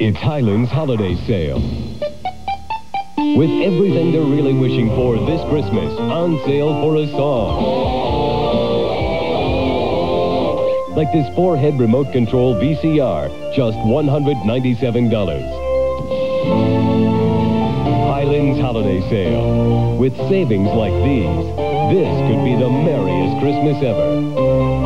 It's Highland's Holiday Sale. With everything they're really wishing for this Christmas, on sale for a song. Like this four-head remote control VCR, just $197. Highland's Holiday Sale. With savings like these, this could be the merriest Christmas ever.